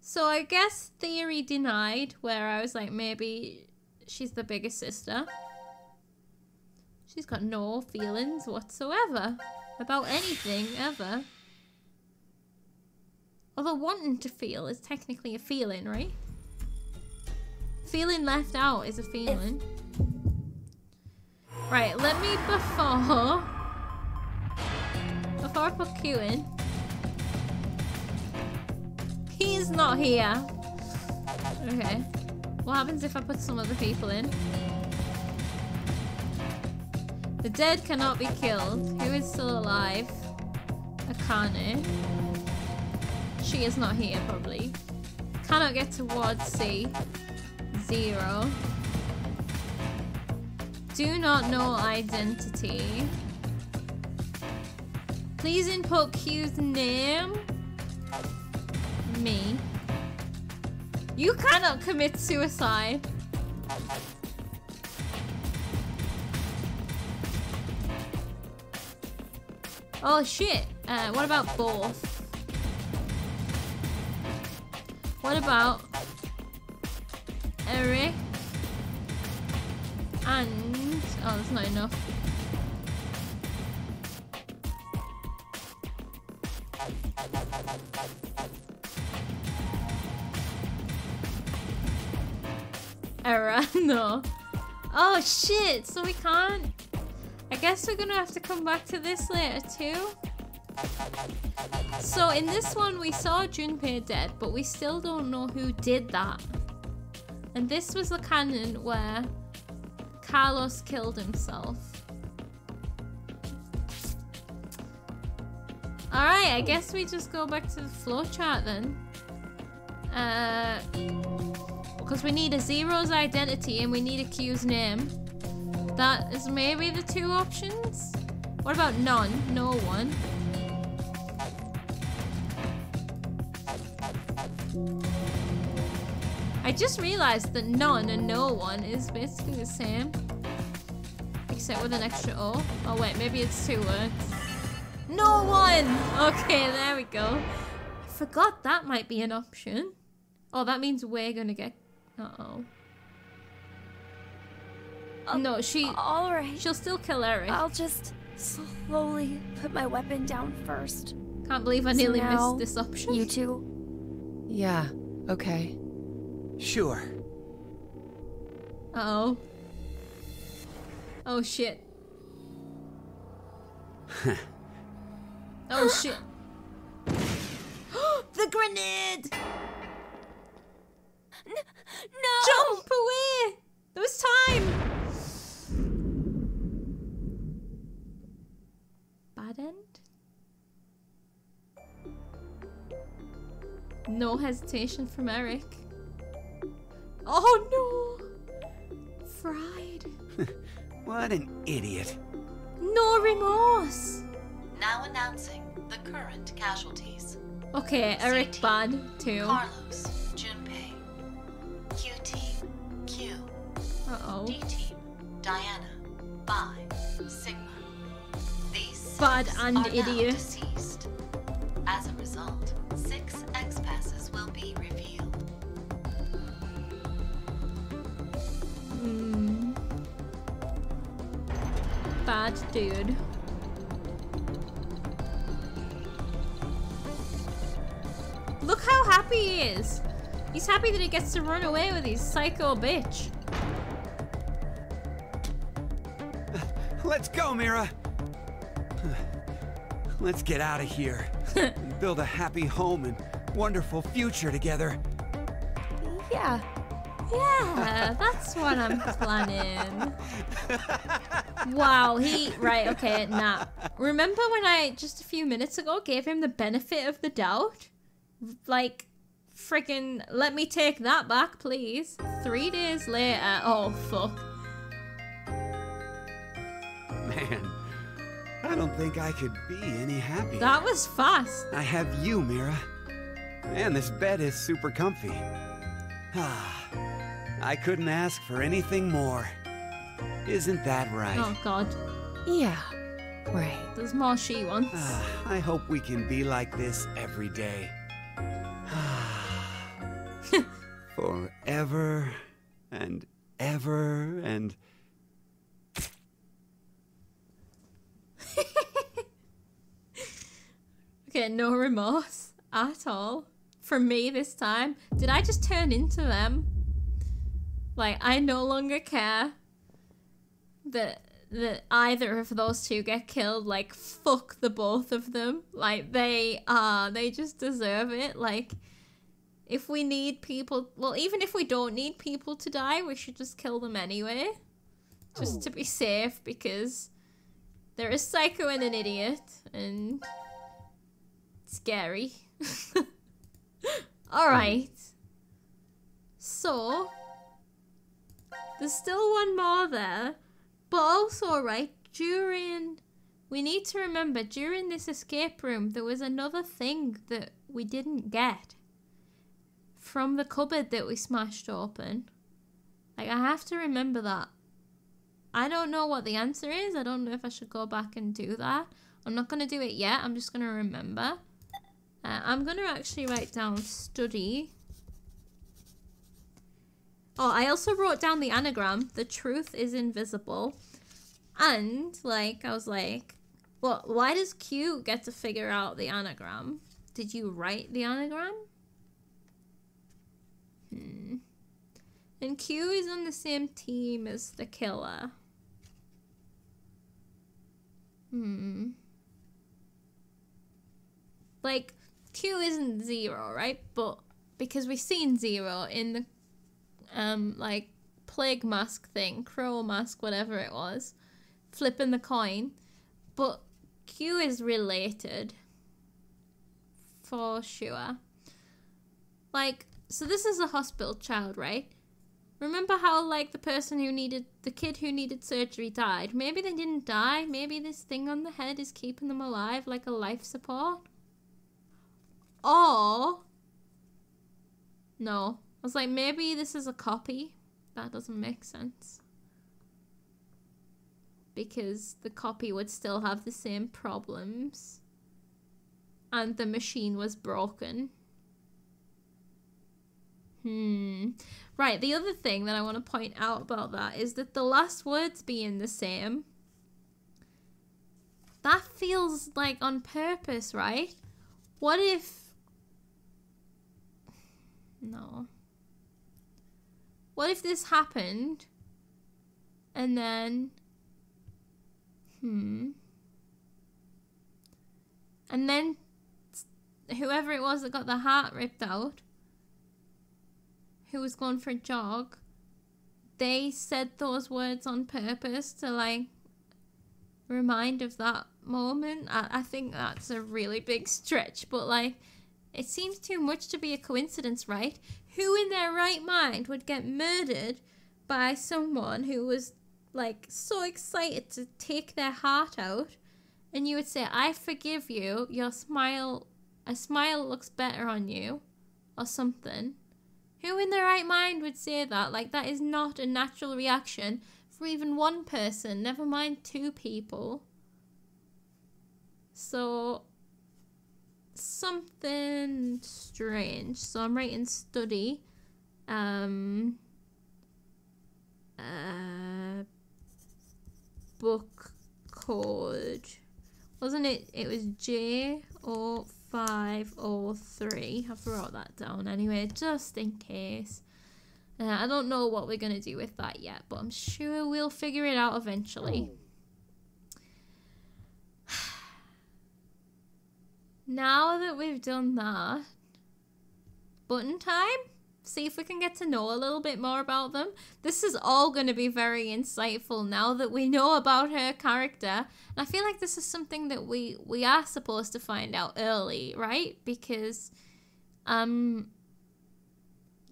So I guess theory denied, where I was like, maybe she's the bigger sister. She's got no feelings whatsoever about anything ever. Although wanting to feel is technically a feeling, right? Feeling left out is a feeling. Right, let me before before I put Q in. He's not here. Okay. What happens if I put some other people in? The dead cannot be killed. Who is still alive? Akane. She is not here, probably. Cannot get towards C. Zero. Do not know identity. Please input Q's name. Me. You cannot commit suicide. Oh shit. Uh, what about both? What about Eric and oh that's not enough. No. Oh shit, so we can't I guess we're gonna have to come back to this later too. So in this one we saw Junpei dead, but we still don't know who did that. And this was the canon where Carlos killed himself. Alright, I guess we just go back to the flowchart then. Uh, because we need a Zero's identity and we need a Q's name. That is maybe the two options? What about none? No one. I just realized that none and no one is basically the same. Except with an extra O. Oh wait, maybe it's two words. No one! Okay, there we go. I forgot that might be an option. Oh, that means we're gonna get... Uh-oh. No, she. All right. She'll still kill Eric. I'll just slowly put my weapon down first. Can't believe I So nearly now, missed this option. You two. Yeah, okay. Sure. Uh oh. Oh shit. oh shit. the grenade! No! Jump away! There was time! Bad end? No hesitation from Eric. Oh no! Fried. What an idiot. No remorse! Now announcing the current casualties. Okay, Eric bad too. Carlos, These and are idiot. As a result, six X passes will be revealed. Hmm. Bad dude. Look how happy he is. He's happy that he gets to run away with his psycho bitch. Let's go, Mira. Let's get out of here and build a happy home and wonderful future together. Yeah. Yeah, that's what I'm planning. Wow, he right, okay, nah. Remember when I just a few minutes ago gave him the benefit of the doubt? Like freaking let me take that back, please. Three days later, oh fuck. Man, I don't think I could be any happier. That was fast. I have you, Mira. And this bed is super comfy. Ah, I couldn't ask for anything more. Isn't that right? Oh god. Yeah, right. There's more she wants. Ah, I hope we can be like this every day. Forever and ever and. Okay, no remorse at all. From me this time. Did I just turn into them? Like, I no longer care that that either of those two get killed. Like, fuck the both of them. Like, they are, they just deserve it. Like, if we need people, well, even if we don't need people to die, we should just kill them anyway. Just to be safe, because they're a psycho and an idiot, and scary. Alright. Hmm. So, there's still one more there. But also, right, during. We need to remember, during this escape room, there was another thing that we didn't get. From the cupboard that we smashed open. Like, I have to remember that. I don't know what the answer is. I don't know if I should go back and do that. I'm not going to do it yet. I'm just going to remember. Uh, I'm going to actually write down study. Oh, I also wrote down the anagram. The truth is invisible. And, like, I was like, well, why does Q get to figure out the anagram? Did you write the anagram? Hmm. And Q is on the same team as the killer. Hmm. Like, Q isn't zero, right? But because we've seen zero in the um like plague mask thing, crow mask, whatever it was, flipping the coin. But Q is related. For sure. Like, so this is a hospital child, right? Remember how like the person who needed the kid who needed surgery died? Maybe they didn't die. Maybe this thing on the head is keeping them alive like a life support. Or no. I was like maybe this is a copy. That doesn't make sense. Because the copy would still have the same problems. And the machine was broken. Hmm. Right, the other thing that I want to point out about that is that the last words being the same. That feels like on purpose, right? What if. No. What if this happened and then. Hmm. And then whoever it was that got the heart ripped out who was going for a jog, they said those words on purpose to like remind of that moment. I, I think that's a really big stretch, but like it seems too much to be a coincidence, right? Who in their right mind would get murdered by someone who was like so excited to take their heart out and you would say, I forgive you, your smile a smile looks better on you or something. Who in their right mind would say that? Like, that is not a natural reaction for even one person, never mind two people. So, something strange. So, I'm writing study. Um, uh, book code. Wasn't it? It was J O 503. I've wrote that down anyway, just in case. Uh, I don't know what we're going to do with that yet, but I'm sure we'll figure it out eventually. now that we've done that, button time? See if we can get to know a little bit more about them. This is all going to be very insightful now that we know about her character. And I feel like this is something that we we are supposed to find out early, right? Because um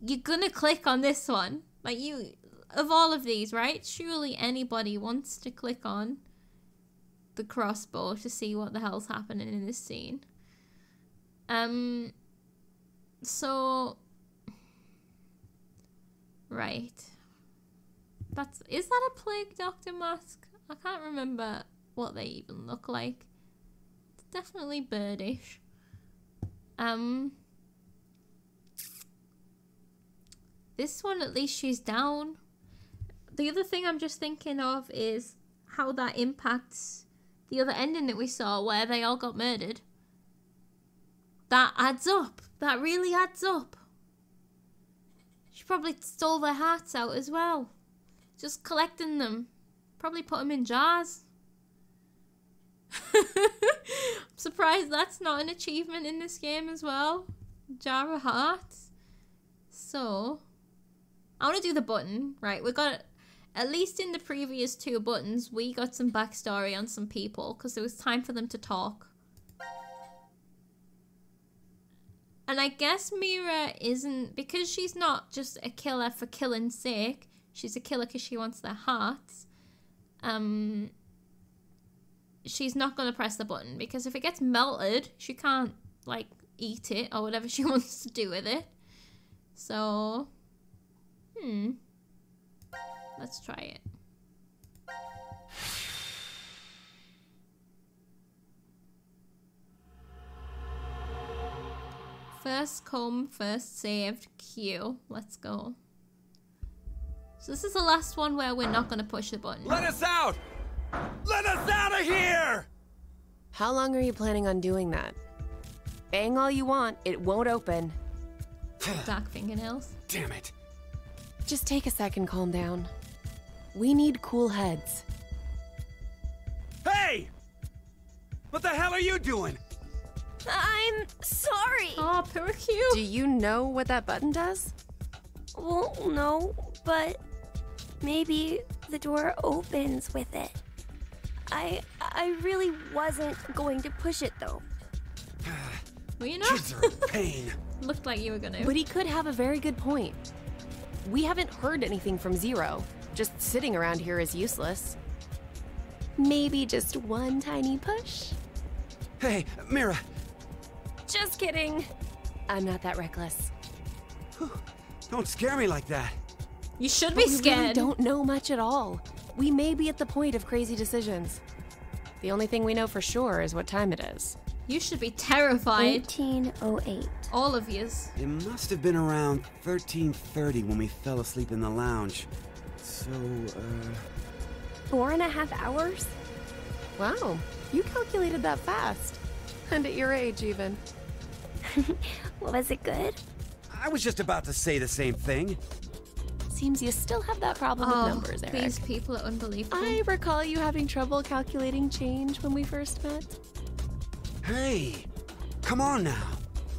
you're going to click on this one. Like you of all of these, right? Surely anybody wants to click on the crossbow to see what the hell's happening in this scene. Um so Right. That's is that a plague doctor mask? I can't remember what they even look like. It's definitely birdish. Um this one, at least she's down. The other thing I'm just thinking of is how that impacts the other ending that we saw where they all got murdered. That adds up. That really adds up. Probably stole their hearts out as well. Just collecting them. Probably put them in jars. I'm surprised that's not an achievement in this game as well. Jar of hearts. So, I want to do the button. Right, we got at least in the previous two buttons, we got some backstory on some people because it was time for them to talk. And I guess Mira isn't because she's not just a killer for killing's sake. She's a killer because she wants their hearts. Um, she's not gonna press the button because if it gets melted, she can't like eat it or whatever she wants to do with it. So, hmm. Let's try it. First come, first saved queue. Let's go. So this is the last one where we're not going to push the button. Let us out! Let us out of here! How long are you planning on doing that? Bang all you want, it won't open. Dark fingernails. Damn it. Just take a second, calm down. We need cool heads. Hey! What the hell are you doing? I'm sorry. Oh, poor Do you know what that button does? Well, no, but maybe the door opens with it. I I really wasn't going to push it though. Well, you know, Kids are a pain. looked like you were gonna. But he could have a very good point. We haven't heard anything from Zero. Just sitting around here is useless. Maybe just one tiny push? Hey, Mira, Just kidding. I'm not that reckless. don't scare me like that. You should But be we really don't know much at all. We may be at the point of crazy decisions. The only thing we know for sure is what time it is. You should be terrified. 1808. All of yous. It must have been around 1330 when we fell asleep in the lounge. So, uh... Four and a half hours? Wow, you calculated that fast. And at your age, even. Was it good? I was just about to say the same thing. Seems you still have that problem Oh, with numbers, Eric. these people are unbelievable. I recall you having trouble calculating change when we first met. Hey, come on now.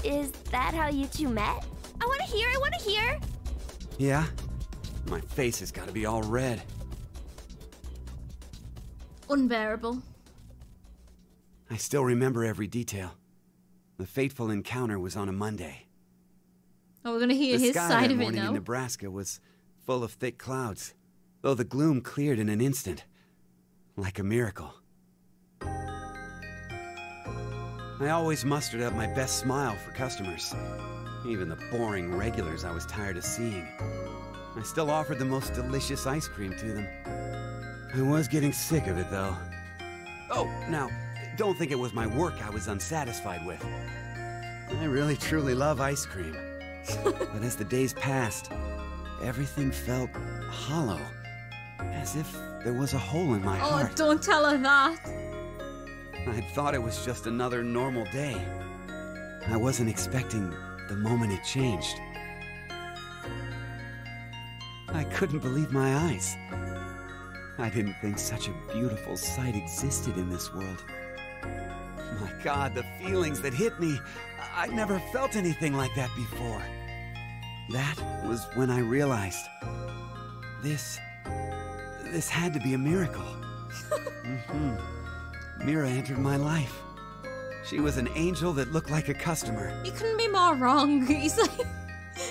Is that how you two met? I want to hear. I want to hear. Yeah? My face has got to be all red. Unbearable. I still remember every detail. The fateful encounter was on a Monday. Oh, we're gonna hear the his sky side that of it morning now. in Nebraska was full of thick clouds, though the gloom cleared in an instant, like a miracle. I always mustered up my best smile for customers, even the boring regulars I was tired of seeing. I still offered the most delicious ice cream to them. I was getting sick of it, though. Oh, now, don't think it was my work I was unsatisfied with. I really truly love ice cream. but as the days passed, everything felt hollow, as if there was a hole in my oh, heart. don't tell her that. I thought it was just another normal day. I wasn't expecting the moment it changed. I couldn't believe my eyes. I didn't think such a beautiful sight existed in this world. My God, the feelings that hit me. I'd never felt anything like that before. That was when I realized this. This had to be a miracle. mm -hmm. Mira entered my life. She was an angel that looked like a customer. You couldn't be more wrong. He's like,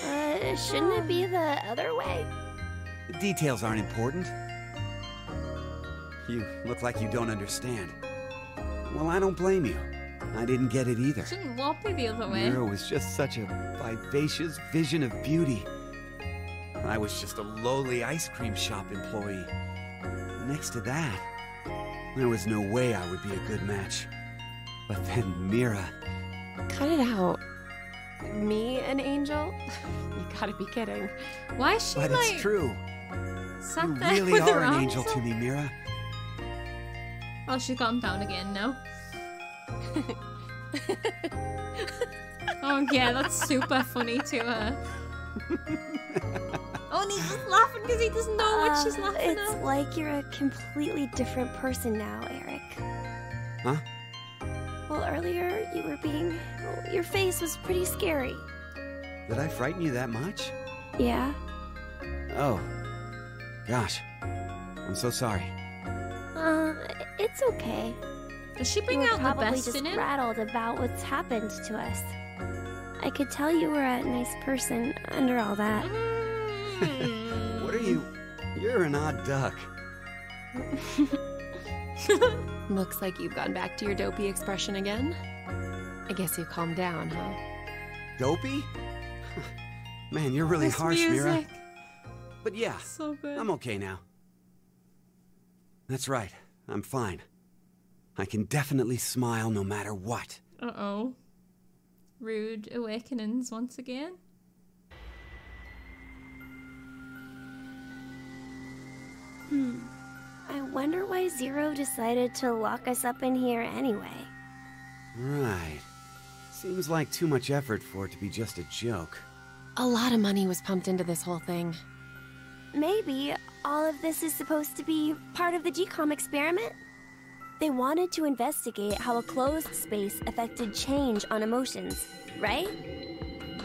Uh, shouldn't it be the other way? The details aren't important. You look like you don't understand. Well, I don't blame you. I didn't get it either. shouldn't walk be the other way. Mira was just such a vivacious vision of beauty. I was just a lowly ice cream shop employee. Next to that, there was no way I would be a good match. But then Mira, Cut it out. Me, an angel? You gotta be kidding. Why is she But like it's true. sat You really are an angel to me, Mira. Oh, she got him down again now. oh yeah, that's super funny to her. oh, and he's just laughing because he doesn't know what she's Uh, laughing It's at. It's like you're a completely different person now, Eric. Huh? Well, earlier you were being. well, your face was pretty scary. Did I frighten you that much? Yeah? Oh. Gosh. I'm so sorry. Uh, it's okay. Does she bring were out the probably best just in him? rattled about what's happened to us. I could tell you were a nice person under all that. Mm. What are you? You're an odd duck. Looks like you've gone back to your dopey expression again. I guess you calmed down, huh? Dopey? Man, you're really This harsh, Mira. But yeah, So. I'm okay now. That's right. I'm fine. I can definitely smile no matter what. Uh oh. Rude awakenings once again. Hmm. I wonder why Zero decided to lock us up in here anyway. Right. Seems like too much effort for it to be just a joke. A lot of money was pumped into this whole thing. Maybe all of this is supposed to be part of the DCOM experiment? They wanted to investigate how a closed space affected change on emotions, right?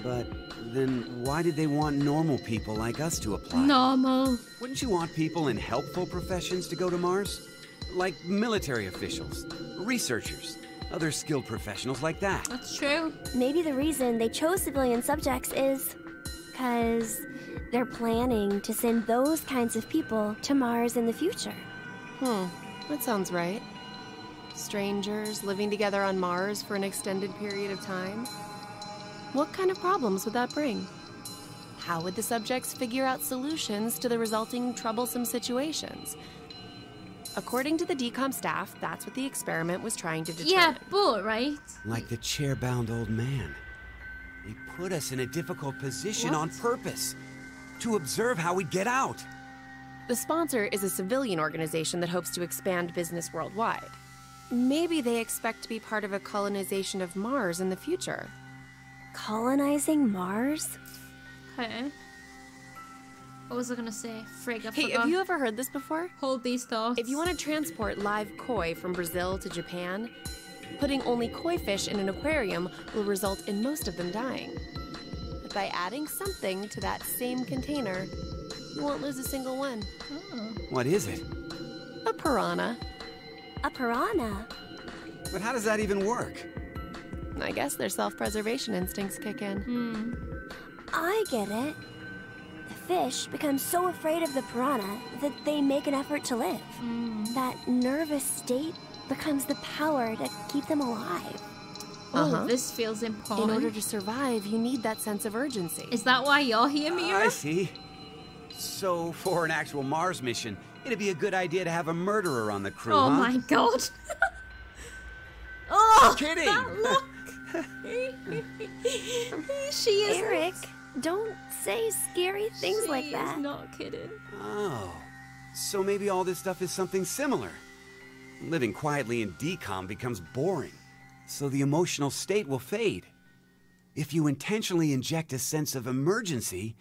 But then why did they want normal people like us to apply? Normal. Wouldn't you want people in helpful professions to go to Mars? Like military officials, researchers, other skilled professionals like that. That's true. Maybe the reason they chose civilian subjects is because they're planning to send those kinds of people to Mars in the future. Hmm, that sounds right. Strangers living together on Mars for an extended period of time? What kind of problems would that bring? How would the subjects figure out solutions to the resulting troublesome situations? According to the DCOM staff, that's what the experiment was trying to determine. Yeah, but right. Like the chair-bound old man. They put us in a difficult position on purpose. To observe how we get out. The sponsor is a civilian organization that hopes to expand business worldwide. Maybe they expect to be part of a colonization of Mars in the future. Colonizing Mars? Okay. What was I gonna say? Frig, I Hey, forgot. have you ever heard this before? Hold these thoughts. If you want to transport live koi from Brazil to Japan, putting only koi fish in an aquarium will result in most of them dying. But by adding something to that same container, you won't lose a single one. Oh. What is it? A piranha. A piranha? But how does that even work? I guess their self preservation instincts kick in. Hmm. I get it. The fish become so afraid of the piranha that they make an effort to live. That nervous state becomes the power to keep them alive. Oh, Uh-huh. this feels important. In order to survive, you need that sense of urgency. Is that why you're here, I Mira? see. So, for an actual Mars mission, it'd be a good idea to have a murderer on the crew, oh huh? my god. oh, Kidding. that look. she is Eric, don't say scary things she like is that. not kidding. Oh. So maybe all this stuff is something similar. Living quietly in DCOM becomes boring, so the emotional state will fade. If you intentionally inject a sense of emergency,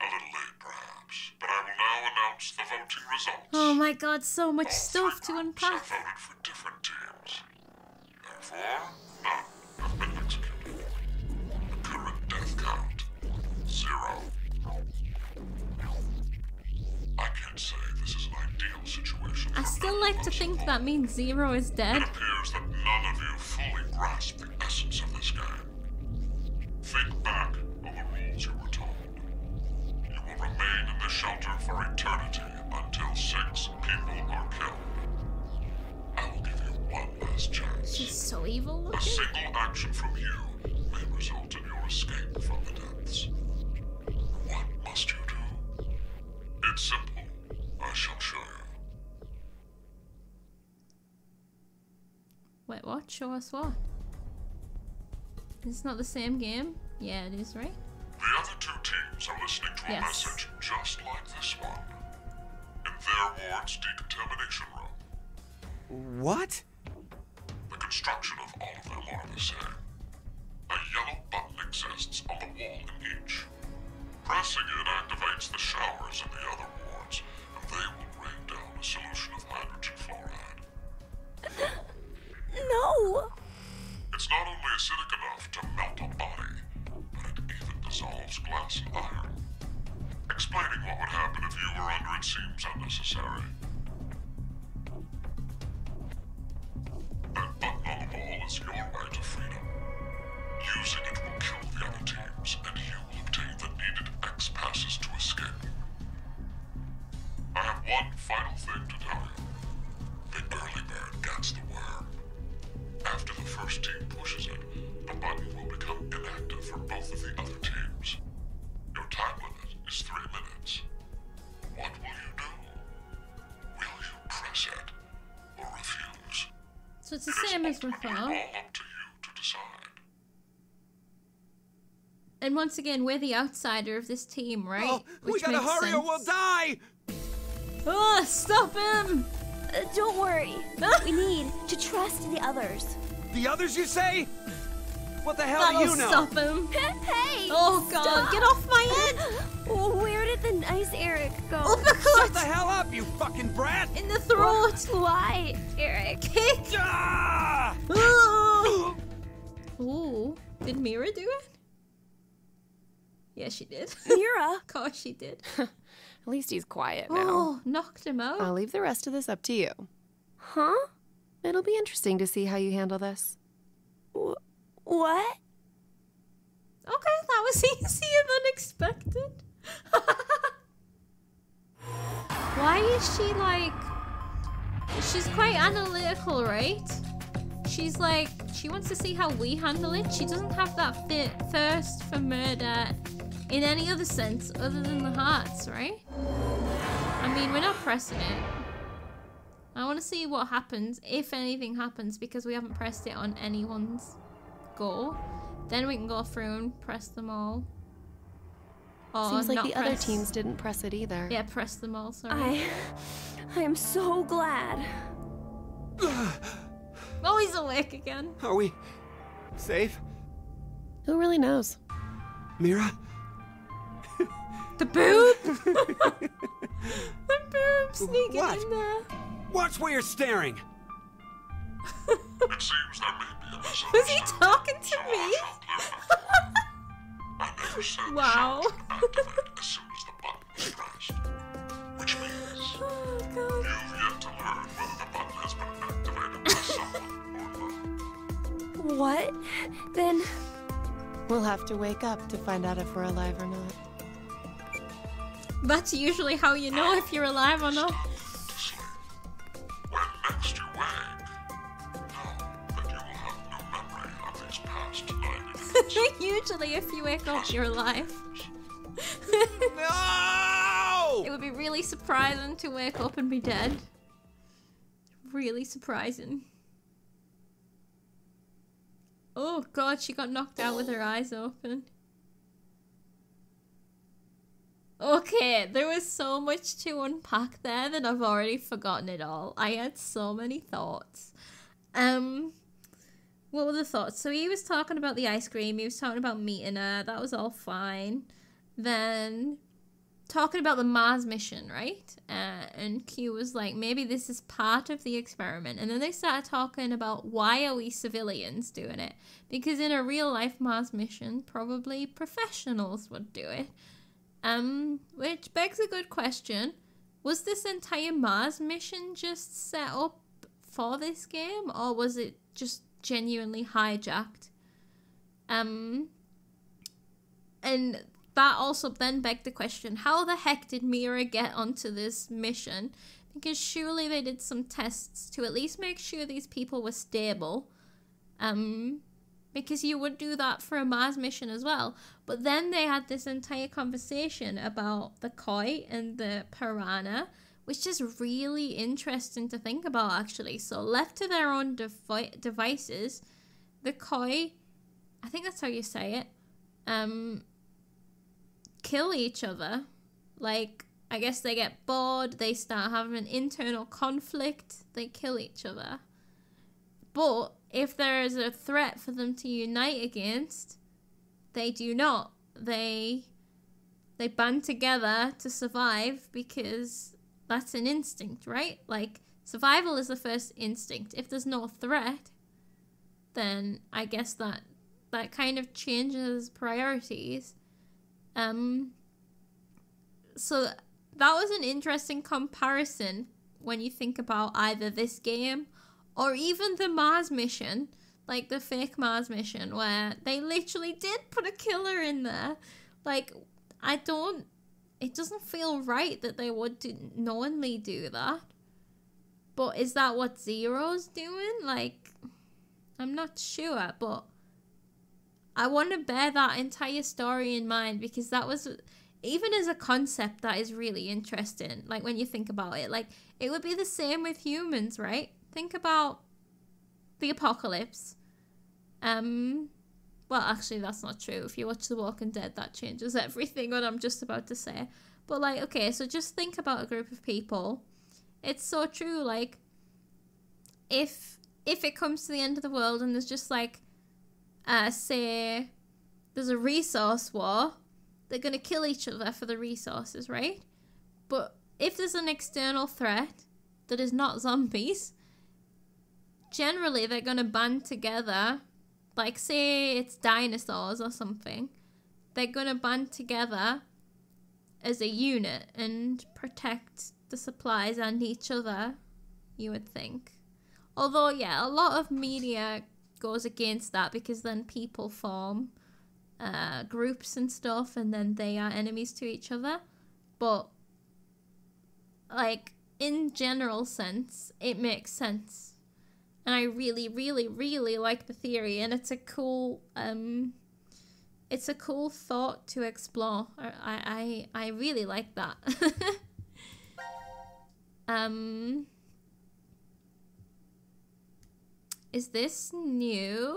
A little late, perhaps, but I will now announce the voting results. Oh my god, so much All stuff to unpack. voted for different teams. Therefore, none have been executed. The current death count, zero. Say this is an ideal situation. I still like to think that means Zero is dead. It appears that none of you fully grasp the essence of this game. Think back of the rules you were told. You will remain in the shelter for eternity until six people are killed. I will give you one last chance. She's so evil A single action from you may result in your escape from the depths. What must you do? It's simple. Wait, what? Show us what? It's not the same game? Yeah, it is, right? The other two teams are listening to a Yes. message just like this one. In their ward's decontamination room. What? The construction of all of them are the same. A yellow button exists on the wall in each. Pressing it activates the showers in the other wards, and they will rain down a solution of hydrogen fluoride. No! It's not only acidic enough to melt a body, but it even dissolves glass and iron. Explaining what would happen if you were under it seems unnecessary. That button on the wall is your right to freedom. Using it will kill the other teams, and you will obtain the needed X passes to escape. I have one final thing to tell you. The early bird gets the worm. After the first team pushes it, the button will become inactive for both of the other teams. Your time limit is three minutes. What will you do? Will you press it or refuse? So it's the It is same as ultimately before. all up to you to decide. And once again, we're the outsider of this team, right? Oh, we Which gotta makes hurry or we'll die! Oh, stop him! Uh, don't worry. we need to trust the others. The others, you say? What the hell That'll do you know? stop him. hey! Oh god, stop. get off my head! Where did the nice Eric go? Shut the hell up, you fucking brat! In the throat! Why, Eric? Kick! Ah! Ooh. Ooh. Did Mira do it? Yeah, she did. Mira? of course she did. At least he's quiet now. Oh, knocked him out. I'll leave the rest of this up to you. Huh? It'll be interesting to see how you handle this. Wh- what? Okay, that was easy and unexpected. Why is she like. She's quite analytical, right? She's like. She wants to see how we handle it. She doesn't have that fit thirst for murder in any other sense other than the hearts, right? I mean, we're not pressing it. I want to see what happens, if anything happens, because we haven't pressed it on anyone's goal. Then we can go through and press them all. Or Seems like not the other teams didn't press it either. Yeah, press them all, sorry. I. I am so glad. Oh, he's awake again. Are we safe? Who really knows? Mira? The boob! the boob sneaking What? in there. Watch where you're staring! It seems there may be a Was he talking to so me? I Wow. the shout would activate as soon as the button was pressed. Which means Oh, God. you've yet to learn whether the button has been activated by someone or not. What? Then. We'll have to wake up to find out if we're alive or not. That's usually how you know if you're alive or not. to sleep. When next you wake, know oh, that you will have no memory of these past 90 minutes. usually, if you wake up, you're alive. No! It would be really surprising to wake up and be dead. Really surprising. Oh god, she got knocked out with her eyes open. Okay, there was so much to unpack there that I've already forgotten it all. I had so many thoughts. Um, what were the thoughts? So he was talking about the ice cream. He was talking about meeting her. That was all fine. Then talking about the Mars mission, right? Uh, and Q was like, maybe this is part of the experiment. And then they started talking about why are we civilians doing it? Because in a real life Mars mission, probably professionals would do it. Um, which begs a good question. Was this entire Mars mission just set up for this game, or was it just genuinely hijacked? Um, and that also then begged the question how the heck did Mira get onto this mission? Because surely they did some tests to at least make sure these people were stable. Um, because you would do that for a Mars mission as well. But then they had this entire conversation about the koi and the piranha, which is really interesting to think about actually. So, left to their own devi- devices, the koi I think that's how you say it. Um, kill each other. Like, I guess they get bored, they start having an internal conflict, they kill each other. But if there is a threat for them to unite against, they do not. They they band together to survive because that's an instinct, right? Like survival is the first instinct. If there's no threat, then I guess that that kind of changes priorities. Um so that was an interesting comparison when you think about either this game or even the Mars mission, like the fake Mars mission, where they literally did put a killer in there. Like, I don't. It doesn't feel right that they would do, knowingly do that. But is that what Zero's doing? Like, I'm not sure, but I want to bear that entire story in mind because that was even as a concept that is really interesting like when you think about it like it would be the same with humans right think about the apocalypse. Um well actually that's not true. If you watch the walking dead that changes everything what i'm just about to say. But like okay so just think about a group of people. It's so true like if if it comes to the end of the world and there's just like uh say there's a resource war they're going to kill each other for the resources, right? But if there's an external threat that is not zombies, generally they're going to band together. Like, say it's dinosaurs or something, they're going to band together as a unit and protect the supplies and each other, you would think. Although, yeah, a lot of media goes against that because then people form uh, groups and stuff, and then they are enemies to each other. But, like, in general sense, it makes sense. And I really, really, really like the theory, and it's a cool, um, it's a cool thought to explore. I, I, I really like that. um, is this new?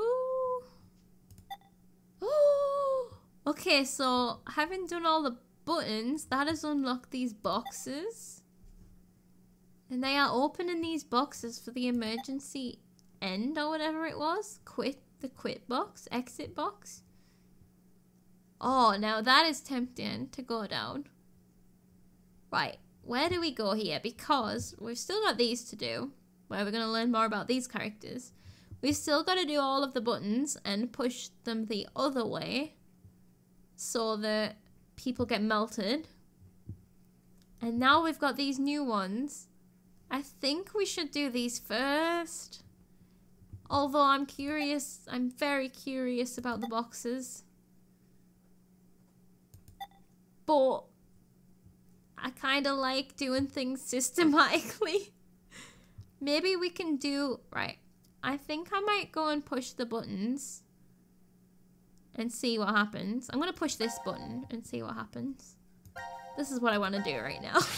Oh, okay, so having done all the buttons, that has unlocked these boxes. And they are opening these boxes for the emergency end or whatever it was. Quit, the quit box, exit box. Oh, now that is tempting to go down. Right, where do we go here? Because we've still got these to do, where we're going to learn more about these characters. We've still got to do all of the buttons and push them the other way so that people get melted. And now we've got these new ones. I think we should do these first. Although I'm curious, I'm very curious about the boxes. But I kind of like doing things systematically. Maybe we can do... Right. I think I might go and push the buttons and see what happens. I'm going to push this button and see what happens. This is what I want to do right now.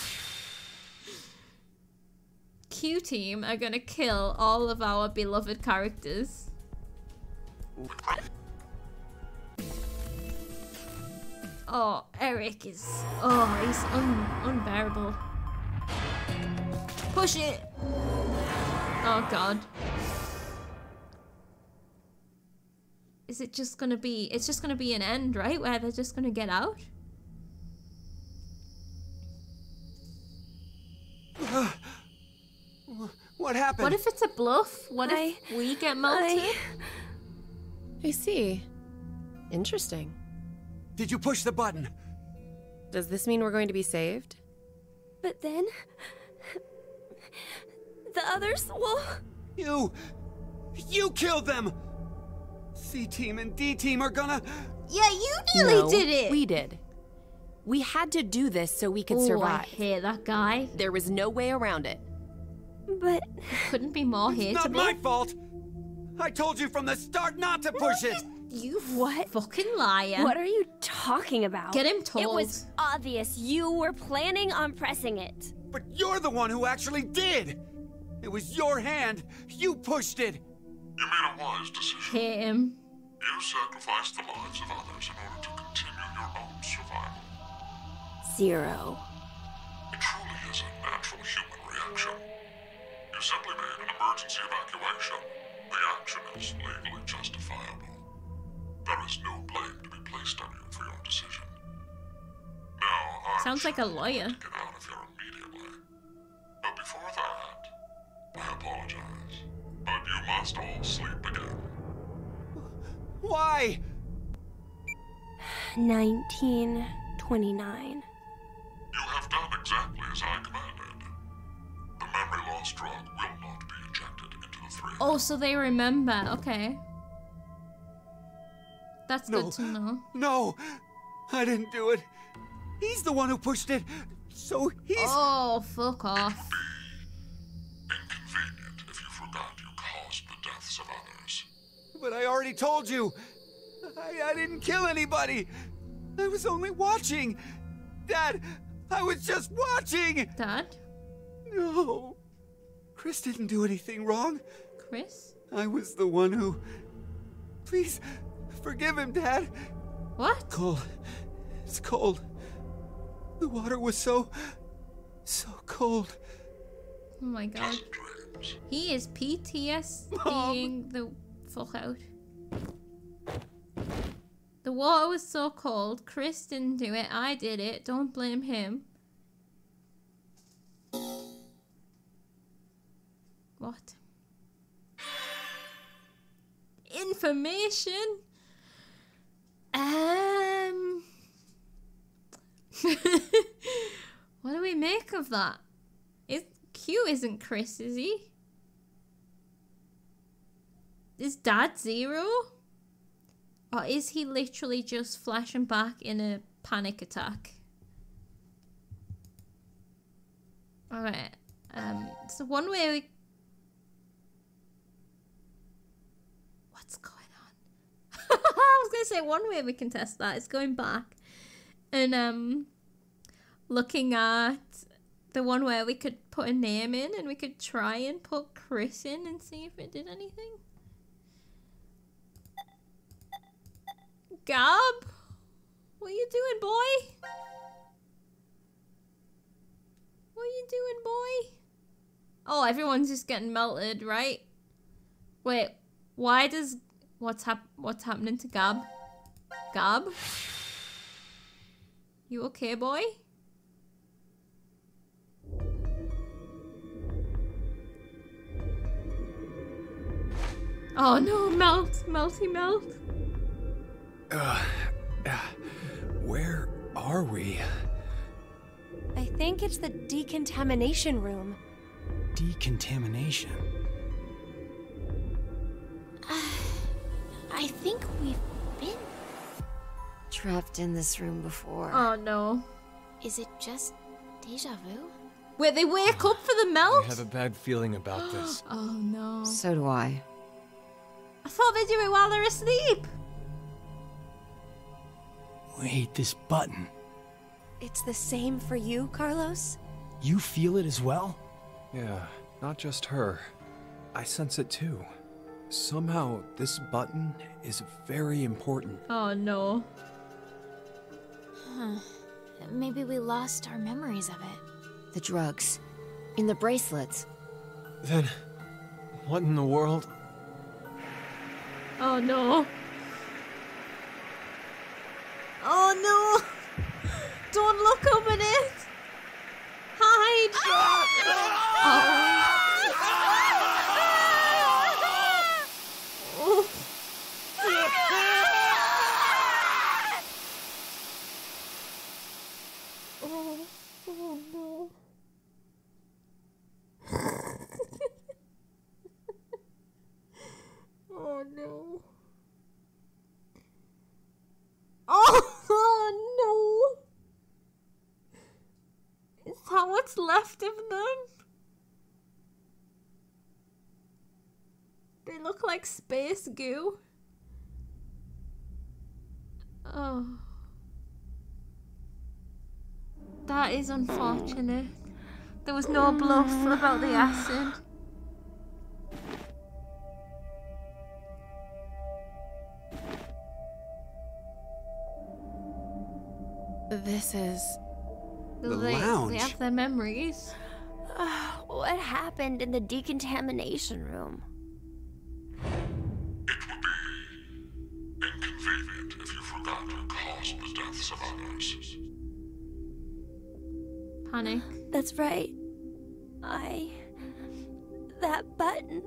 Q team are going to kill all of our beloved characters. Oh, Eric is... Oh, he's un unbearable. Push it! Oh, God. is it just gonna be it's just gonna be an end right where they're just gonna get out what happened what if it's a bluff what I, if we get melted I, I see interesting did you push the button does this mean we're going to be saved but then the others will you you killed them C team and D team are gonna. Yeah, you nearly no, did it. We did. We had to do this so we could Ooh, survive. I hate that guy. There was no way around it. But couldn't be more here it's hateable. Not my fault. I told you from the start not to push it. You what? Fucking liar. What are you talking about? Get him told. It was obvious you were planning on pressing it. But you're the one who actually did. It was your hand. You pushed it. You made a wise decision. Hit him. You sacrificed the lives of others in order to continue your own survival. Zero. It truly is a natural human reaction. You simply made an emergency evacuation. The action is legally justifiable. There is no blame to be placed on you for your decision. Now, I'm Sounds like a lawyer. like to Get out of here immediately. But before that, I apologize. But you must all sleep again. Why? 1929. You have done exactly as I commanded. The memory will not be injected into the three. Oh, so they remember. Okay. That's No. good to know. No, I didn't do it. He's the one who pushed it. So he's. Oh, fuck off. Inconvenient if you forgot you caused the deaths of others. But I already told you. I, I didn't kill anybody. I was only watching. Dad, I was just watching. Dad? No. Chris didn't do anything wrong. Chris? I was the one who. Please, forgive him, Dad. What? Cold. It's cold. The water was so. so cold. Oh my god. He is PTSDing the fuck out. The water was so cold. Chris didn't do it. I did it. Don't blame him. What? Information? Um. what do we make of that? Is Q isn't Chris, is he? Is Dad zero? Or is he literally just flashing back in a panic attack? Alright. Um so one way we What's going on? I was gonna say one way we can test that is going back and um looking at the one where we could put a name in and we could try and put Chris in and see if it did anything. Gab? What are you doing, boy? What are you doing, boy? Oh, everyone's just getting melted, right? Wait, why does what's hap- what's happening to Gab? Gab? You okay, boy? Oh no, melt, melty melt. Uh, uh, where are we? I think it's the decontamination room. Decontamination. Ah. I think we've been. Trapped in this room before. Oh no. Is it just deja vu? Wait, they wake up for the melt? I have a bad feeling about this. Oh no. So do I. I thought they do it while they're asleep. Wait, this button. It's the same for you, Carlos? You feel it as well? Yeah, not just her. I sense it too. Somehow, this button is very important. Oh no. Maybe we lost our memories of it. The drugs. In the bracelets. Then, what in the world? Oh no. Oh no. Don't look up at of them? They look like space goo. Oh. That is unfortunate. There was no bluff about the acid. This is the they, lounge. They have their memories. what happened in the decontamination room? It would be inconvenient if you forgot to cause the deaths of others. Panic. That's right. I. That button.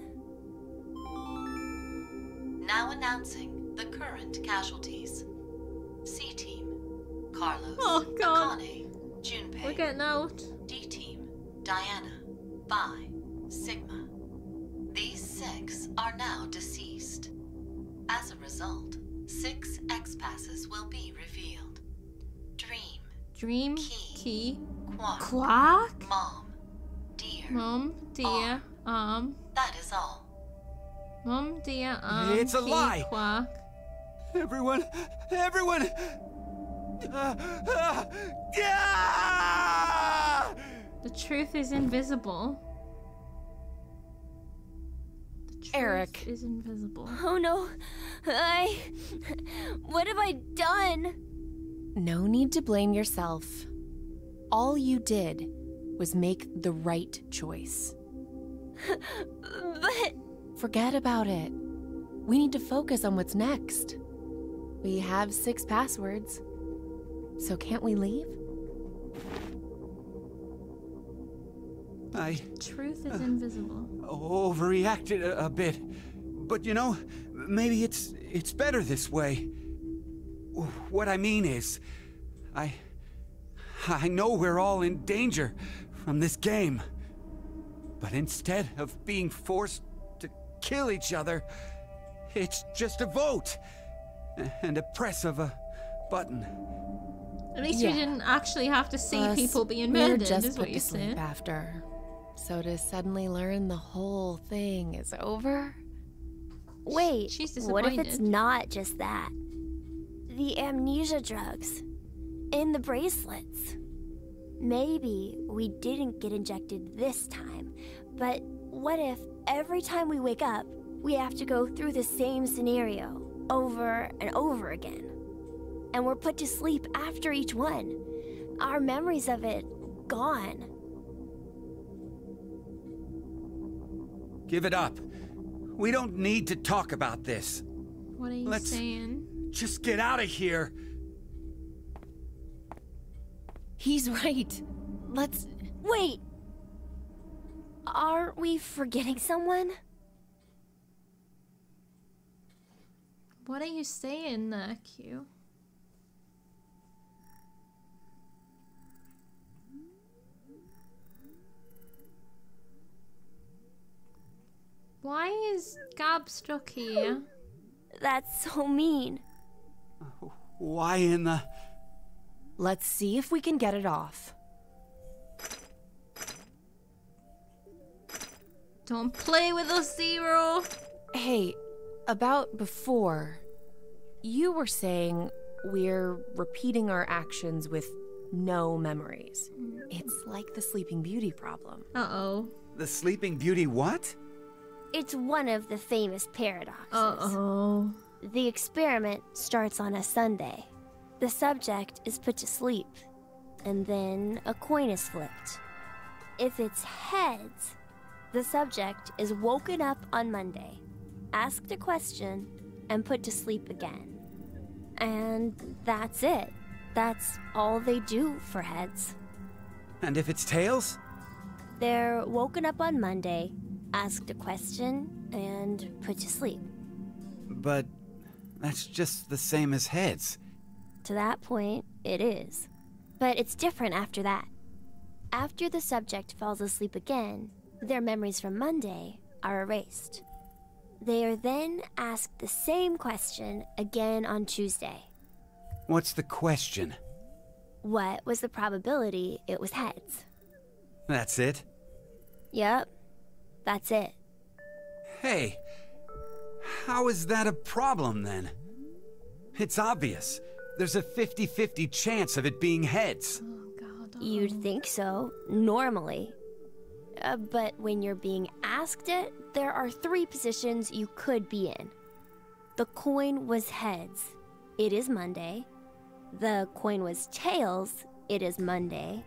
Now announcing the current casualties. C Team, Carlos, Oh, God. Akane, Junpei. We're getting out. D Team, Diana, Phi, Sigma. These six are now deceased. As a result, six X passes will be revealed. Dream, Dream. Key. Key. Quark, Quark. Mom, Dear. Mom. Dear. Um. That is all. Mom. Dear. Um. It's a Key, lie. Quark. Everyone, everyone! Yeah! The truth is invisible. Eric. is invisible. Oh no. I. What have I done? No need to blame yourself. All you did was make the right choice. But. Forget about it. We need to focus on what's next. We have six passwords. So can't we leave? I Truth is uh, invisible. overreacted a, a bit, but you know, maybe it's it's better this way. What I mean is, I I know we're all in danger from this game, but instead of being forced to kill each other, it's just a vote and a press of a button. At least Yeah. we didn't actually have to see Plus, people being we murdered, just is put what you're sleep saying. after. So to suddenly learn the whole thing is over? Wait. She's what if it's not just that? The amnesia drugs. In the bracelets. Maybe we didn't get injected this time, but what if every time we wake up, we have to go through the same scenario over and over again? And we're put to sleep after each one. Our memories of it gone. Give it up. We don't need to talk about this. What are you Let's- saying? Just get out of here. He's right. Let's. Wait! Aren't we forgetting someone? What are you saying there, Q? Why is Gab stuck here? That's so mean. Why in the. Let's see if we can get it off. Don't play with us, Zero. Hey, about before, you were saying we're repeating our actions with no memories. It's like the Sleeping Beauty problem. Uh oh. The Sleeping Beauty what? It's one of the famous paradoxes. Uh oh. The experiment starts on a Sunday. The subject is put to sleep, and then a coin is flipped. If it's heads, the subject is woken up on Monday, asked a question, and put to sleep again. And that's it. That's all they do for heads. And if it's Tails? They're woken up on Monday, asked a question, and put to sleep. But that's just the same as heads. To that point, it is. But it's different after that. After the subject falls asleep again, their memories from Monday are erased. They are then asked the same question again on Tuesday. What's the question? What was the probability it was heads? That's it? Yep, that's it. Hey, how is that a problem then? It's obvious. There's a 50 50 chance of it being heads. Oh god. You'd think so, normally. Uh, but when you're being asked it, there are three positions you could be in. The coin was heads. It is Monday. the coin was tails, it is Monday.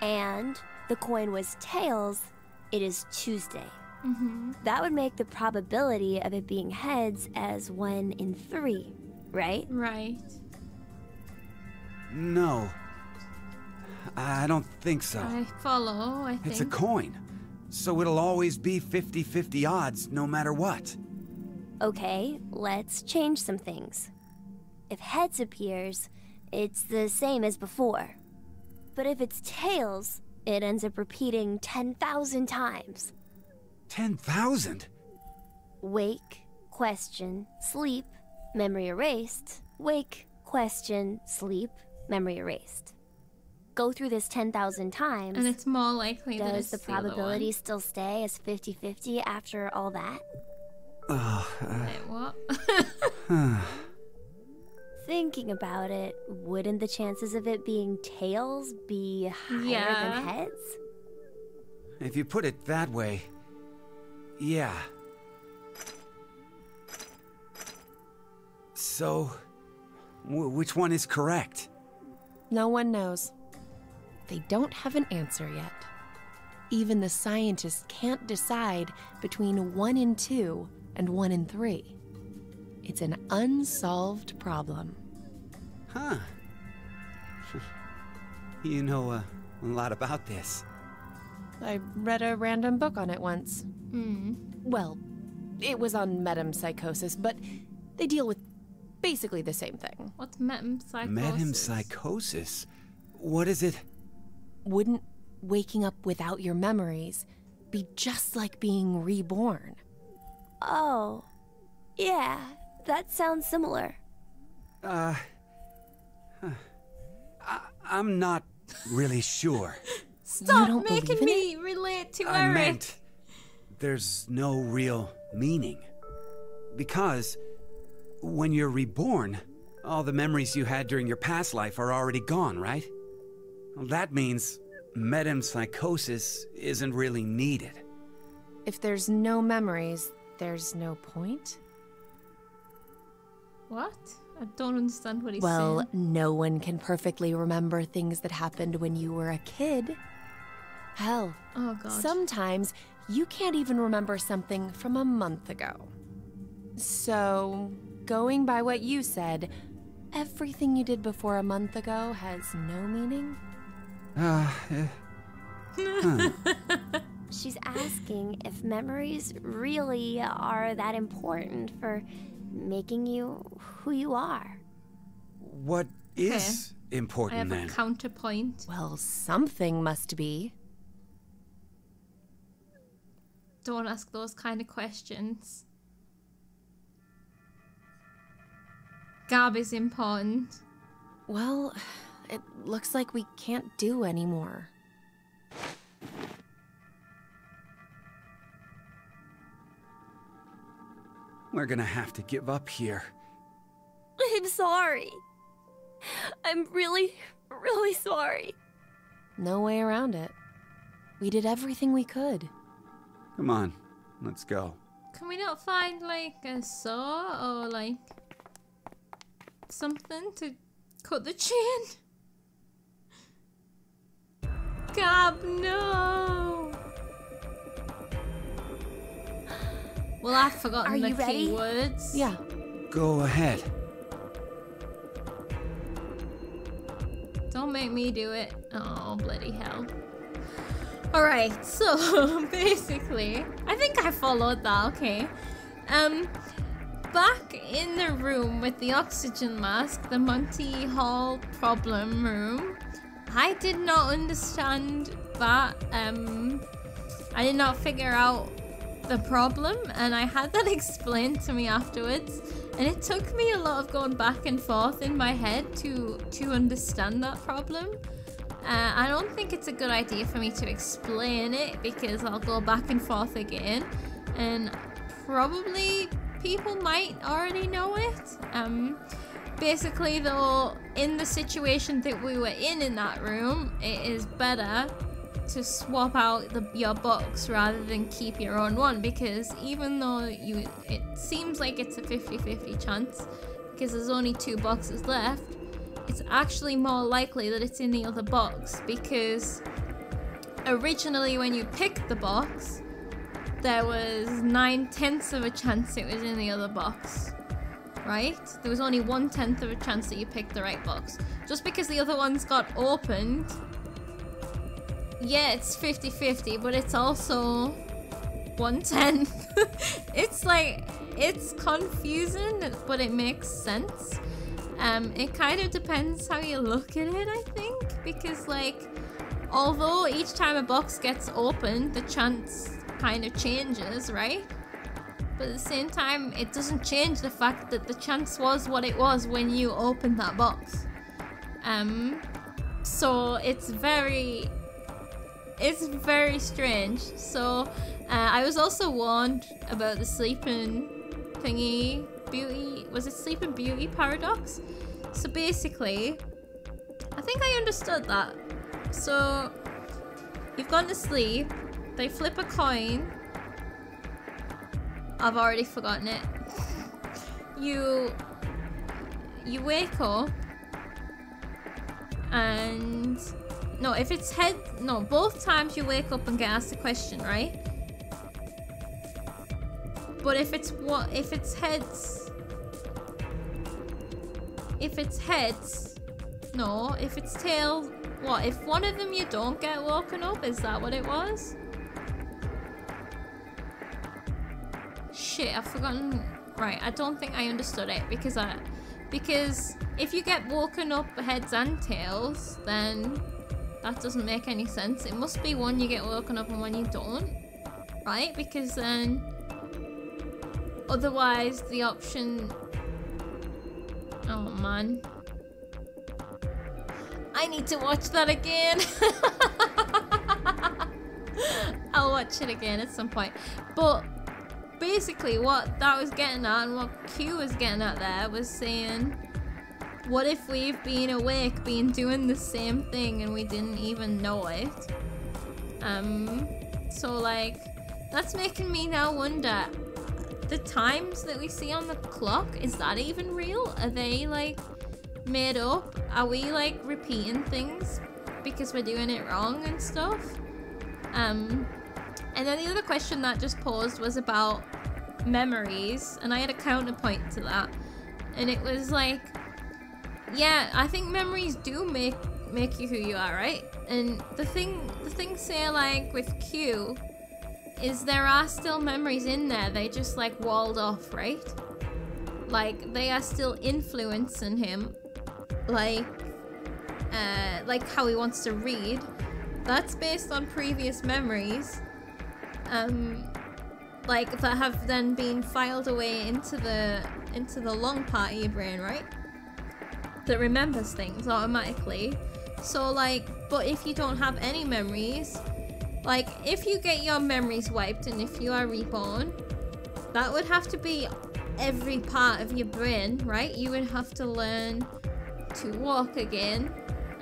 And the coin was tails, it is Tuesday. Mm-hmm. That would make the probability of it being heads as 1 in 3, right? Right. No. I don't think so. I follow, I think. It's a coin. So it'll always be 50 50 odds no matter what. Okay, let's change some things. If heads appears, it's the same as before. But if it's tails, it ends up repeating 10,000 times. 10,000? Wake, question, sleep, memory erased. Wake, question, sleep, memory erased. Go through this 10,000 times. And it's more likely that Does it's the the probability one. still stay as 50 50 after all that? Oh, Wait, what? Thinking about it, wouldn't the chances of it being tails be higher Yeah. than heads? if you put it that way, yeah. So, wh- which one is correct? No one knows. They don't have an answer yet. Even the scientists can't decide between 1 in 2 and 1 in 3. It's an unsolved problem. Huh. you know uh, a lot about this. I read a random book on it once. Hmm. Well, it was on metempsychosis, but they deal with basically the same thing. What's metempsychosis? Metempsychosis? What is it? Wouldn't waking up without your memories be just like being reborn? Oh, yeah, that sounds similar. Uh. Huh. I, I'm not really sure. Stop making in me relate to I Eric. meant there's no real meaning. Because when you're reborn, all the memories you had during your past life are already gone, right? Well, that means metempsychosis isn't really needed. If there's no memories, there's no point? What? I don't understand what he's Well, saying. no one can perfectly remember things that happened when you were a kid. Hell, Oh god. sometimes you can't even remember something from a month ago. So, going by what you said, everything you did before a month ago has no meaning? Uh, eh, huh. She's asking if memories really are that important for making you who you are. What is I important have then? a counterpoint. Well, something must be. Don't ask those kind of questions. Gab is important. Well, it looks like we can't do anymore. We're gonna have to give up here. I'm sorry. I'm really, really sorry. No way around it. We did everything we could. Come on, let's go. Can we not find like a saw or like something to cut the chain? Gab, no. Well, I've forgotten Are the you ready? keywords. Yeah, Go ahead. Don't make me do it. Oh, bloody hell. Alright, so basically, I think I followed that, okay. Um, back in the room with the oxygen mask, the Monty Hall problem room, I did not understand that. Um, I did not figure out the problem, and I had that explained to me afterwards. And it took me a lot of going back and forth in my head to to understand that problem. Uh, I don't think it's a good idea for me to explain it because I'll go back and forth again, and probably people might already know it. Um, basically, though, in the situation that we were in in that room, it is better to swap out the, your box rather than keep your own one because even though you it seems like it's a 50-50 chance because there's only two boxes left it's actually more likely that it's in the other box because originally when you picked the box, there was nine tenths of a chance it was in the other box. Right? There was only one tenth of a chance that you picked the right box. Just because the other ones got opened, yeah, it's 50 50, but it's also one tenth. it's like, it's confusing, but it makes sense. Um, it kind of depends how you look at it, I think, because like, although each time a box gets opened, the chance kind of changes, right? But at the same time, it doesn't change the fact that the chance was what it was when you opened that box. Um, so it's very, it's very strange. So uh, I was also warned about the sleeping thingy beauty. Was it sleeping beauty paradox? So basically, I think I understood that. So you've gone to sleep they flip a coin. I've already forgotten it. You you wake up and no, if it's head no, both times you wake up and get asked a question, right? But if it's what if it's heads if it's heads no, if it's tails what if one of them you don't get woken up, is that what it was? Shit, I've forgotten. Right, I don't think I understood it because I, because if you get woken up heads and tails, then that doesn't make any sense. It must be one you get woken up and one you don't, right? Because then, otherwise the option. Oh man. I need to watch that again. I'll watch it again at some point. But basically what that was getting at and what Q was getting at there was saying what if we've been awake, been doing the same thing and we didn't even know it? Um, so like, that's making me now wonder, the times that we see on the clock, is that even real? Are they like made up? Are we like repeating things because we're doing it wrong and stuff? Um, and then the other question that just posed was about memories, and I had a counterpoint to that. And it was like, yeah, I think memories do make make you who you are, right? And the thing the thing say like with Q is there are still memories in there, they just like walled off, right? Like they are still influencing him. Like uh like how he wants to read. That's based on previous memories um, like that have then been filed away into the into the long part of your brain, right? That remembers things automatically. So like, but if you don't have any memories, like if you get your memories wiped and if you are reborn, that would have to be every part of your brain, right? You would have to learn to walk again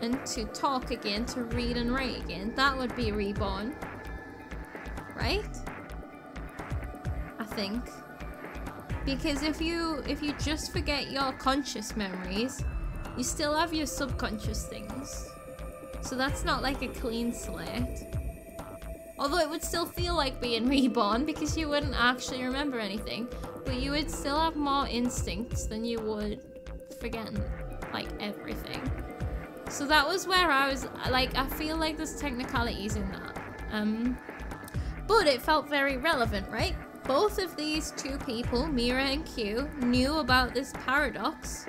and to talk again, to read and write again. That would be reborn right? I think. Because if you if you just forget your conscious memories, you still have your subconscious things. So that's not like a clean slate. Although it would still feel like being reborn because you wouldn't actually remember anything. But you would still have more instincts than you would forgetting like everything. So that was where I was like I feel like there's technicalities in that. Um but it felt very relevant, right? Both of these two people, Mira and Q, knew about this paradox.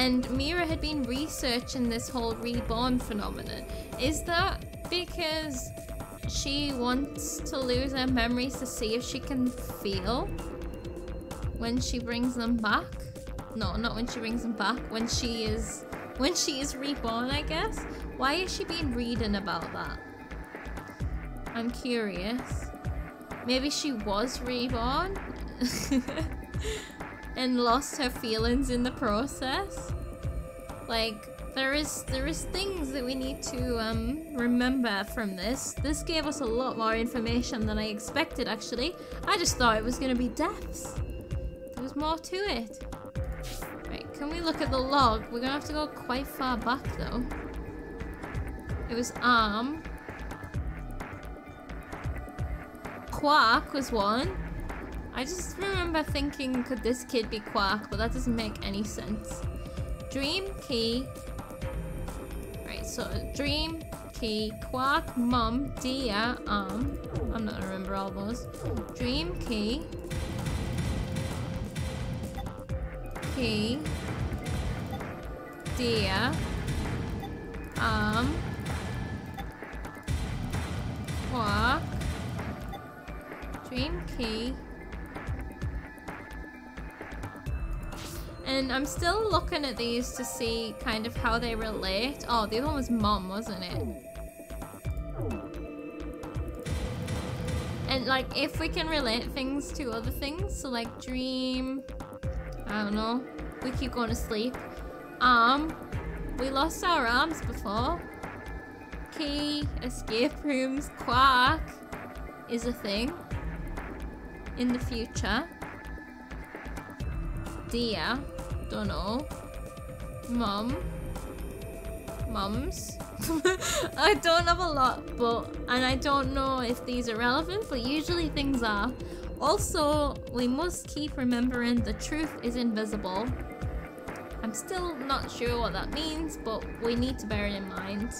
And Mira had been researching this whole reborn phenomenon. Is that because she wants to lose her memories to see if she can feel when she brings them back? No, not when she brings them back. When she is when she is reborn, I guess. Why is she been reading about that? I'm curious. Maybe she was reborn and lost her feelings in the process. Like there is there is things that we need to um, remember from this. This gave us a lot more information than I expected actually. I just thought it was gonna be deaths. There was more to it. Right, can we look at the log? We're gonna have to go quite far back though. It was Arm. Quark was one. I just remember thinking, could this kid be Quark? But that doesn't make any sense. Dream, Key. Right, so Dream, Key, Quark, Mum, Dia, Arm. I'm not gonna remember all those. Dream, Key. Key. Dia. Arm. Quark. Dream Key. And I'm still looking at these to see kind of how they relate. Oh, the other one was Mom, wasn't it? And like, if we can relate things to other things, so like Dream, I don't know, we keep going to sleep. Arm, we lost our arms before. Key, escape rooms, Quark is a thing in the future. Dia, don't know. Mum, mums. I don't have a lot, but and I don't know if these are relevant, but usually things are. Also, we must keep remembering the truth is invisible. I'm still not sure what that means, but we need to bear it in mind.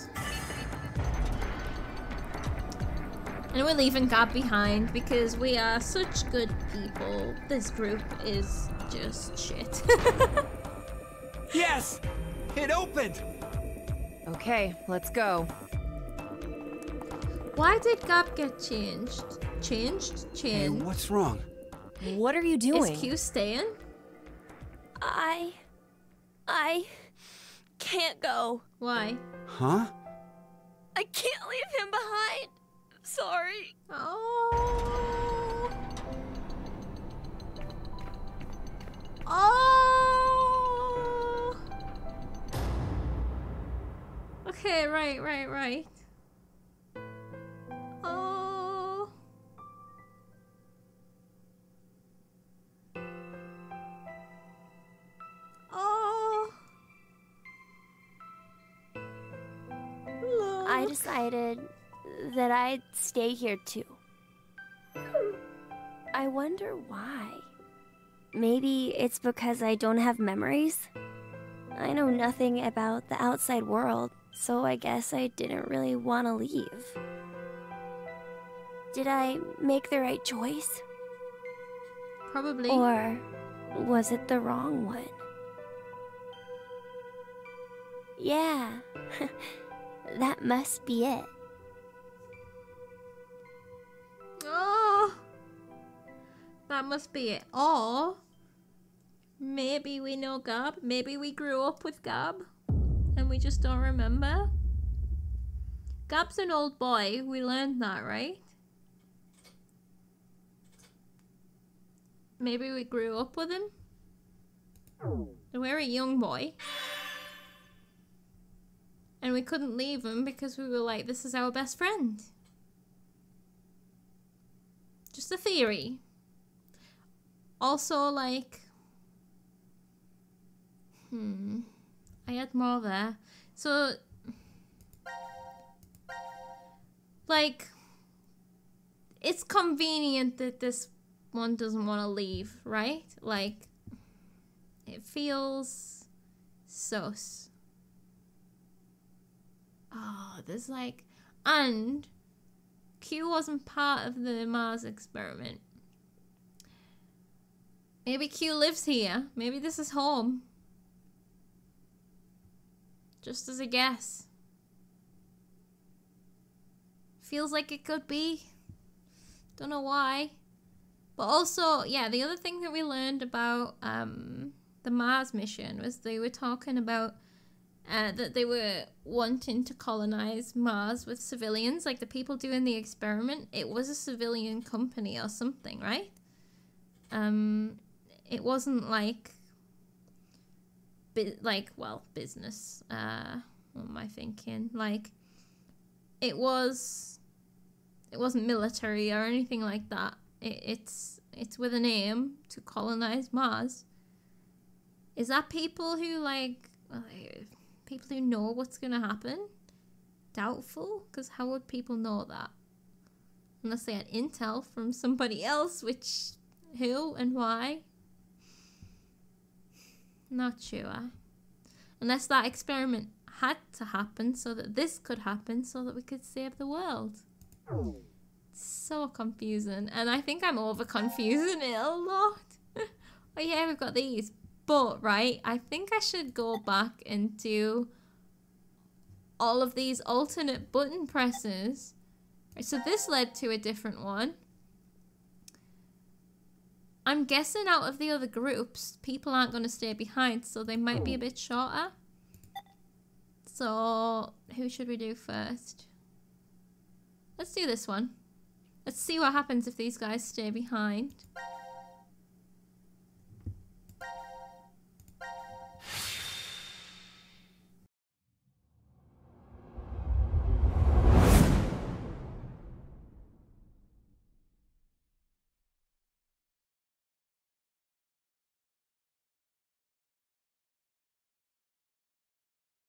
And we're leaving Gab behind because we are such good people. This group is just shit. Yes! It opened! Okay, let's go. Why did Gab get changed? Changed? Hey, Changed? what's wrong? What are you doing? Is Q staying? I. I. can't go. Why? Huh? I can't leave him behind. Sorry. Oh. Oh. Okay, right, right, right. Oh. Oh. Look. I decided that I'd stay here too. I wonder why. Maybe it's because I don't have memories? I know nothing about the outside world, so I guess I didn't really want to leave. Did I make the right choice? Probably. Or was it the wrong one? Yeah, that must be it. Oh, that must be it. Or maybe we know Gab. Maybe we grew up with Gab and we just don't remember. Gab's an old boy. We learned that, right? Maybe we grew up with him. We're a young boy. And we couldn't leave him because we were like, this is our best friend. Just a theory. Also, like. Hmm. I had more there. So. Like. It's convenient that this one doesn't want to leave, right? Like. It feels. sus. Oh, there's like. And. Q wasn't part of the Mars experiment. Maybe Q lives here. Maybe this is home. Just as a guess. Feels like it could be. Don't know why. But also, yeah, the other thing that we learned about um, the Mars mission was they were talking about uh, that they were wanting to colonize Mars with civilians, like the people doing the experiment. It was a civilian company or something, right? Um, it wasn't like, bi- like well, business. Uh, what am I thinking? Like, it was, it wasn't military or anything like that. It, it's it's with an aim to colonize Mars. Is that people who like people who know what's gonna happen? Doubtful, because how would people know that? Unless they had intel from somebody else, which who and why? Not sure. Eh? Unless that experiment had to happen so that this could happen so that we could save the world. So confusing. And I think I'm over confusing it a lot. oh yeah, we've got these. But, right, I think I should go back and do all of these alternate button presses. So this led to a different one. I'm guessing out of the other groups, people aren't going to stay behind, so they might be a oh. bit shorter. So, who should we do first? Let's do this one. Let's see what happens if these guys stay behind.